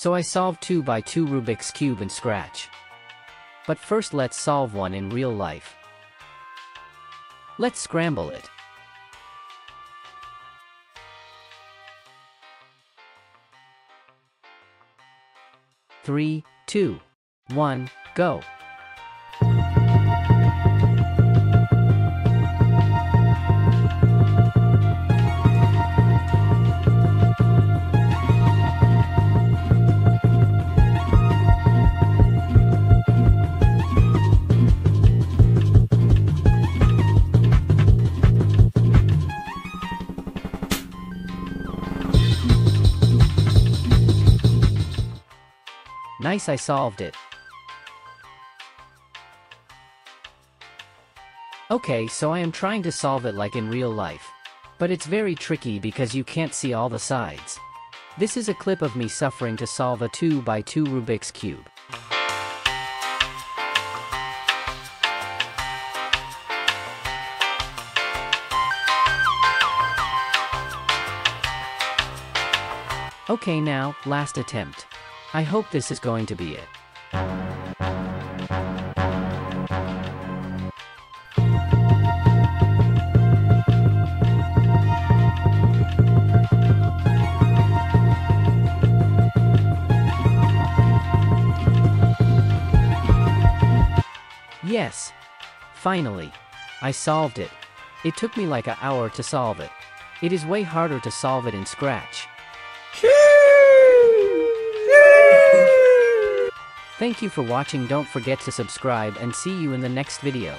So I solved 2 by 2 Rubik's Cube in Scratch. But first let's solve one in real life. Let's scramble it. Three, two, one, go. Nice I solved it. Okay, so I am trying to solve it like in real life. But it's very tricky because you can't see all the sides. This is a clip of me suffering to solve a 2 by 2 Rubik's Cube. Okay now, last attempt. I hope this is going to be it. Yes! Finally! I solved it. It took me like an hour to solve it. It is way harder to solve it in Scratch. Thank you for watching don't forget to subscribe and see you in the next video.